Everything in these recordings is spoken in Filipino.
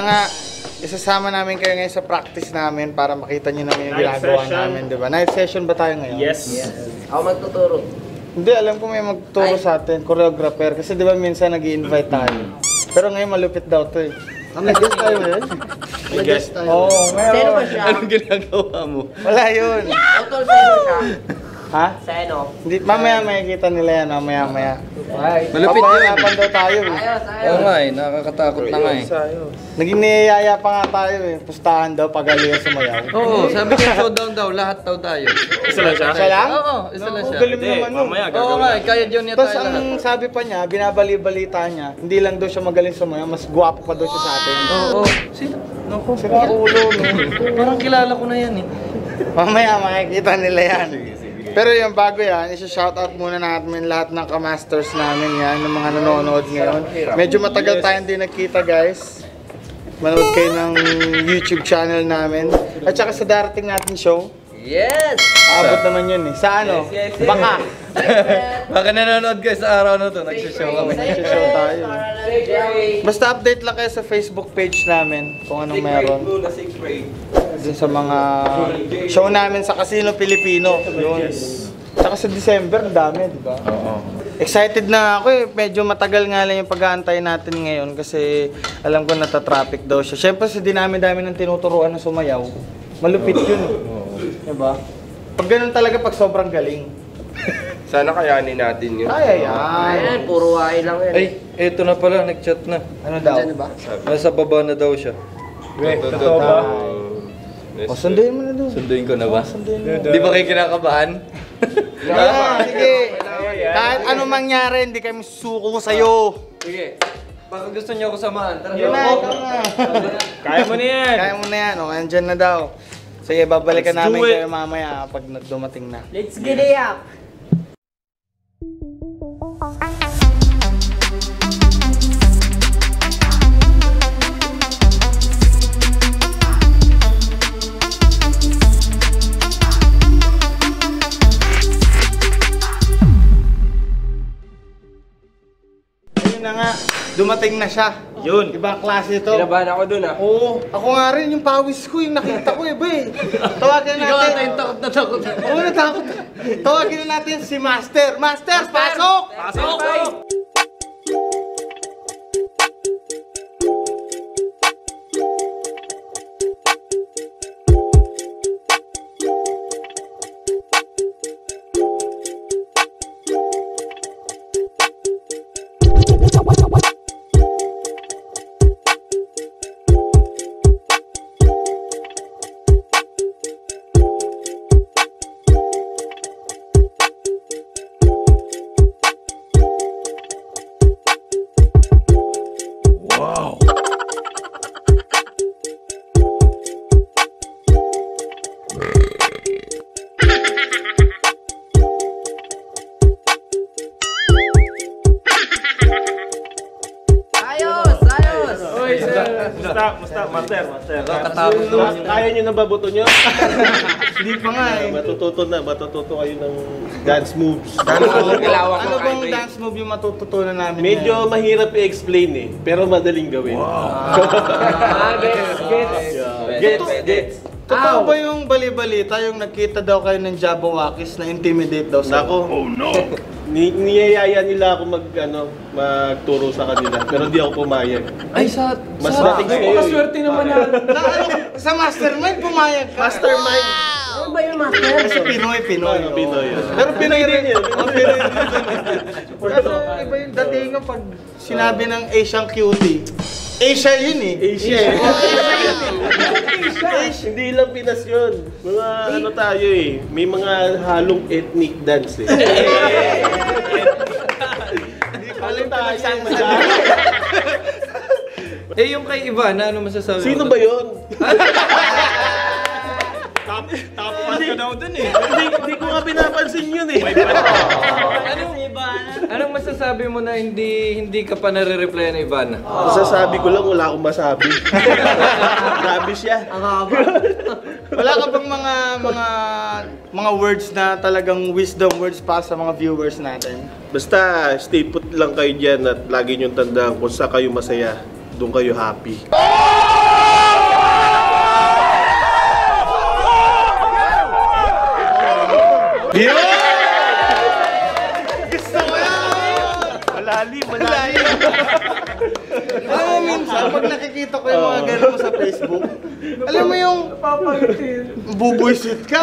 na nga, isasama namin kayo ngayon sa practice namin para makita nyo naman yung Night ginagawa session. namin, di ba? Night session ba tayo ngayon? Yes. Ako magtuturo. Hindi, alam ko may magturo sa atin, choreographer. Kasi di ba minsan nag invite tayo. Pero ngayon malupit daw to eh. Ah, may guest tayo ngayon? May guest. Oo, oh, Sino ba siya? Anong ginagawa mo? Wala yun. Utol sino siya? Ha? Sino? Hindi, mamaya makikita nila yan, mamaya maya. Malupit yun. Papahirapan daw tayo eh. Ayos, Oo ayos. nga eh, nakakatakot na nga eh. Naging niyayaya pa nga tayo eh. Pustahan daw, pagaling sumayaw. Oo, sabi niya showdown daw, lahat daw tayo. Isa lang siya. Siya lang? Oo, isa lang Ang siya. galing Hindi, naman nun. mamaya Oo gagawin. nga, eh, kaya dyan niya Tapos tayo ang lahat. sabi pa niya, binabali-balita niya, hindi lang daw siya magaling sumayaw, mas gwapo pa daw siya sa atin. Oo, sino? Naku, sira ulo. No? Parang kilala ko na yan eh. Mamaya makikita nila yan. Pero yung bago yan, isa-shoutout muna natin lahat ng kamasters namin yan, ng mga nanonood ngayon. Medyo matagal tayong hindi nakita guys. Manood kayo ng YouTube channel namin. At saka sa darating natin show, Yes! aabot naman yun eh. Sa ano? Yes, yes, yes. Baka. Baka nanonood guys sa araw na to, nagsishow kami. Nagsishow tayo. Basta update lang kayo sa Facebook page namin kung anong meron. Dun sa mga show namin sa Casino Filipino. Yun. Tsaka sa December, ang dami, di ba? Oo. Excited na ako eh. Medyo matagal nga lang yung pag-aantay natin ngayon kasi alam ko nata-traffic daw siya. Siyempre sa dinami-dami ng tinuturuan na sumayaw, malupit yun. eh. Diba? Pag ganun talaga pag sobrang galing. Sana kayanin natin yun. Ay, ay, ay. Ayan, puro ay lang yan. Ay, eto na pala, nag-chat na. Ano daw? Diyan ba? Nasa baba na daw siya. Totoo ba? O, sunduin mo na doon. Sunduin ko na ba? Sunduin mo. Di ba kayo kinakabahan? Yeah, sige. Kahit ano mangyari, hindi kami susuko sa'yo. Sige. Baka gusto niyo ako samahan. Tara. Yun na, ikaw na. Kaya mo na yan. Kaya mo na yan, o, andyan na daw. Sige, babalikan Let's namin kayo mamaya pag na- dumating na. Let's get it up! Dumating na siya. Yun. Ibang klase ito. Kinabahan ako dun ah. Oo, ako nga rin, yung pawis ko, yung nakita ko eh, ba eh. Tawagin na Ikaw natin. ata yung takot na takot. Oo, natakot. Tawagin na natin si Master. Master, pasok! Pasok! Ayos! Musta, musta, master, master. Naman yun. Kaya nyo na ba buto nyo? Hindi pa nga eh. Matututo na, matututo kayo ng dance moves. Ano, Kilawak ano ng bang dance move yung matututunan namin Medyo ngayon? mahirap i-explain eh, pero madaling gawin. Ah, gets, gets! Gets, gets. Totoo ba yung bali-balita, yung nakita daw kayo ng Jabawakis na intimidate daw sa Nako. Oh no. Ni niyayaya nila ako mag ano, magturo sa kanila, pero di ako pumayag. Ay, sa... Mas sa... dating ngayon. Paswerte naman na. na ano, sa mastermind, pumayag ka. Mastermind. Ano ba yung master? Kasi Pinoy, Pinoy. Ano. Pinoy yun. Pero Pinoy rin yun. Pinoy rin. Pero iba yung dating nga pag sinabi ng Asian cutie. Asia yun eh. Asia. Asia yun eh. Hindi lang Pinas yun. Mga ano tayo eh. May mga halong ethnic dance eh. Tayo dyan? Eh, yung kay Ivana, ano masasabi mo? Sino ba yun? Tapos ka daw dun eh. Hindi, hindi ko nga pinapansin yun eh. Anong, anong masasabi mo na hindi hindi ka pa nare-reply ni Ivana? Masasabi ko lang, wala akong masabi. Grabe siya. Ang haba. Wala ka bang mga mga mga words na talagang wisdom words para sa mga viewers natin? Basta, stay put lang kayo dyan at lagi niyong tandaan kung saan kayo masaya, doon kayo happy. Yeah! Gusto ko yan! Malalim, malalim. Alam nakikita ko yung mga ganun sa Facebook, alam mo yung Papagitin. bubuisit ka.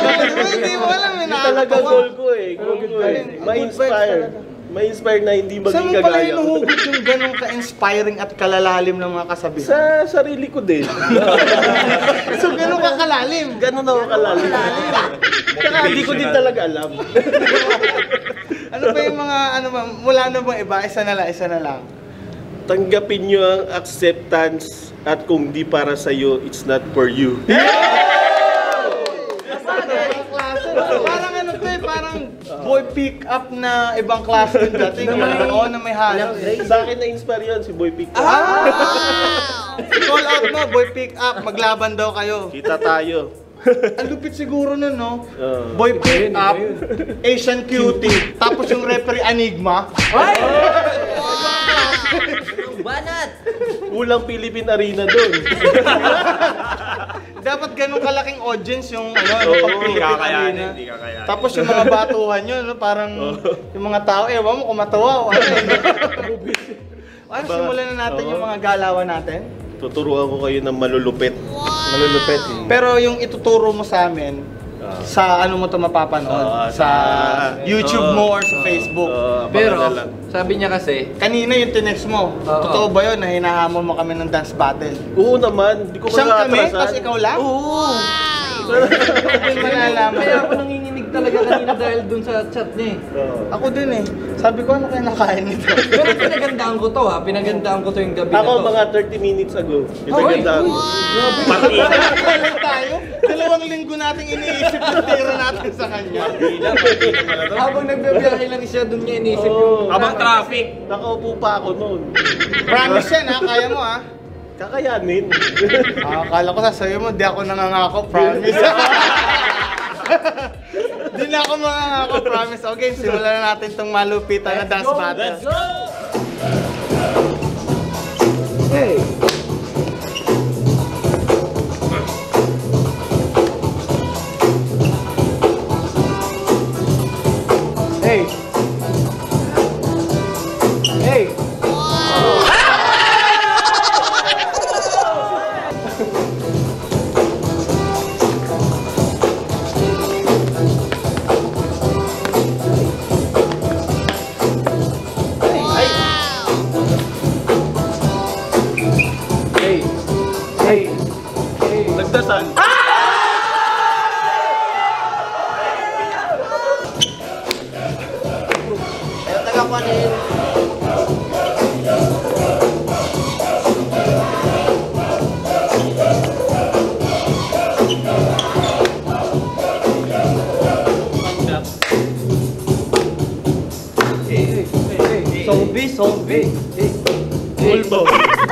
Hindi mo alam, Yun talaga goal ko eh. Goal ko eh. Ma-inspire. Ma-inspire na hindi Saan maging mo pala kagaya hinuhugot yung ganun ka-inspiring at kalalalim ng mga kasabihan? Sa sarili ko din. So ganun ka kalalim. Ganun ako kalalim. Tsaka hindi ko din talaga alam. Ano ba yung mga, ano ba, wala na bang iba? Isa na lang, isa na lang. Tanggapin nyo ang acceptance at kung di para sa'yo, it's not for you. parang ano to eh, parang boy pick up na ibang klase yung dating. Oo, na may halos. Sa akin na-inspire yun, si Boy Pick. Ah! Call out mo, boy pick up, maglaban daw kayo. Kita tayo. Ang lupit siguro nun, no? Oo. Boy pick up, Asian cutie, tapos yung referee Enigma. Banat! Kulang Philippine Arena doon. Dapat ganun kalaking audience yung ano, ano pag Philippine kakayanin, hindi kakayanin. Tapos yung mga batuhan nyo, no, parang yung mga tao, ewan mo kung matawa o ano eh. Ano, Ba- simulan na natin Oo. yung mga galawan natin. Tuturuan ko kayo ng malulupit. Malulupit. Pero yung ituturo mo sa amin, sa ano mo to mapapanood? Sa YouTube mo or sa Facebook? Pero, sabi niya kasi, Kanina yung tinext mo, Oo. totoo ba yun na hinahamon mo kami ng dance battle? Oo naman, di ko Siyang kami, tapos ikaw lang? Oo. Hindi mo malalaman. kaya ako nanginginig talaga kanina dahil dun sa chat niya eh. Ako din eh. Sabi ko, ano kaya nakain nito? Pero pinagandaan ko to ha, pinagandaan ko to yung gabi na Ako to. mga 30 minutes ago. Uy, Pinagandaan ko. Kailan tayo? Dalawang linggo nating iniisip yung tira natin sa kanya. Habang nagbibiyahe lang siya, dun niya inisip Oo. yung... Habang traffic. Nakaupo pa ako noon. Promise yan ha, kaya mo ha. Kakayanin. Ah, akala ko sasabihin mo, di ako nangangako, promise. Di na ako mangangako, promise. Okay, simulan na natin tong malupitan na dance battle. Hey! Nagdasal. Ayaw tagapanin. Zombie, zombie. Bulbo.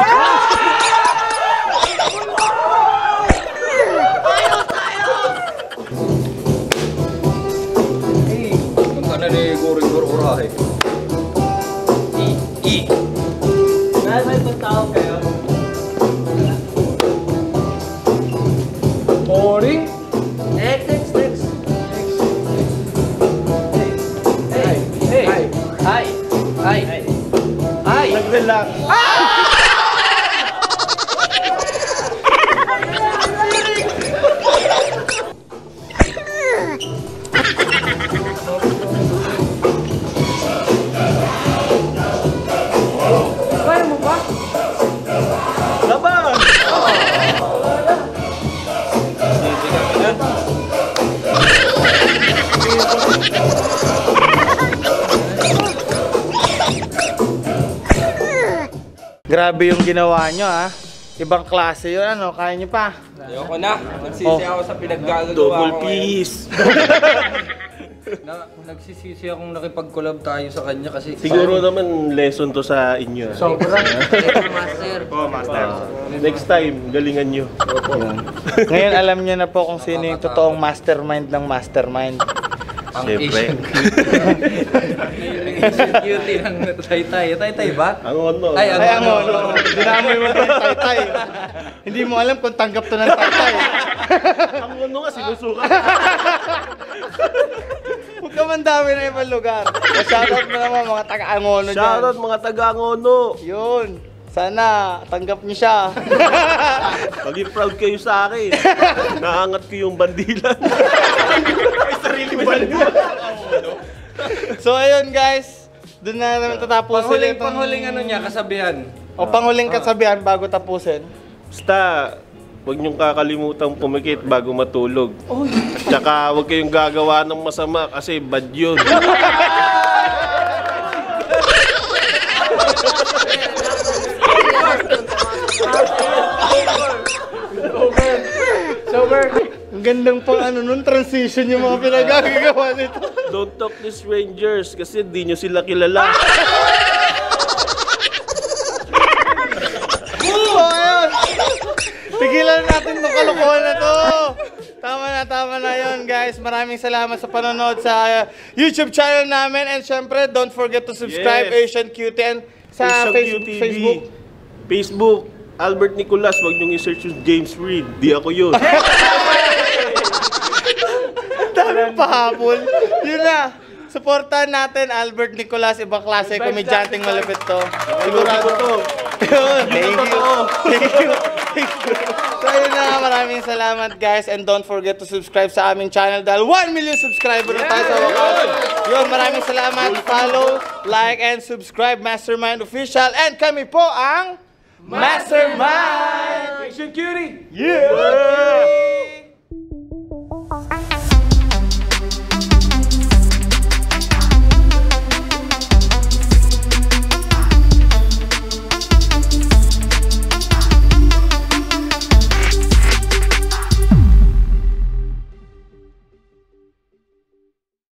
Boring? Next, next, next. Hey! Hey! Hi! Hi! Hi! Nag-relax. Kaya mo ba? Grabe yung ginawa nyo ha. Ibang klase yun, ano? Kaya nyo pa. Ayoko na. Nagsisi Oh. ako sa pinaggagawa Double ko ngayon. peace. Na, nagsisisi akong nakipag-collab tayo sa kanya kasi Siguro naman lesson to sa inyo. ah. Sobra. Ito, master. Oh, master. Next time, galingan nyo. Ngayon alam nyo na po kung sino yung totoong mastermind ng mastermind. Ang Siyempre. Asian cutie. Asian cutie ng Taytay. Taytay ba? Ang ono. Ay, ang Ay, ang ano. ono. Dinamoy mo ito yung taytay. Hindi mo alam kung tanggap to ng taytay. Ang ono nga, sinusuka. Huwag ka man dami na ibang lugar. Shoutout mo naman mga taga-angono dyan. Shoutout mga taga-ngono. Yun. Sana, tanggap niyo siya. Maging proud kayo sa akin. Naangat ko yung bandilan. Ay, sarili bandilan. so, ayun guys. Doon na namin tatapusin Panghuling, itong- panghuling ano niya, kasabihan. O panghuling kasabihan bago tapusin. Basta, huwag niyong kakalimutan pumikit bago matulog. Tsaka huwag kayong gagawa ng masama kasi bad yun. Ang gandang pang ano nun, transition yung mga pinagagagawa nito. Don't talk to strangers kasi di nyo sila kilala. So, ayun. Tigilan na natin itong kalokohan na to. Tama na, tama na yun, guys. Maraming salamat sa panonood sa uh, YouTube channel namin. And syempre, don't forget to subscribe Yes. Asian and sa Asian face- QTV. Facebook. Facebook, Albert Nicolas, wag niyong i-search yung James Reed. Di ako yun. Daming pahabol. Yun na. Supportahan natin Albert Nicolas, ibang klase, komedyanteng malapit to. Sigurado to. Thank you. Thank you. Thank you. So yun na, maraming salamat guys and don't forget to subscribe sa aming channel dahil 1 million subscriber na tayo sa wakas. Yun, maraming salamat. Follow, like, and subscribe Mastermind Official and kami po ang Mastermind! Asian cutie! Yeah!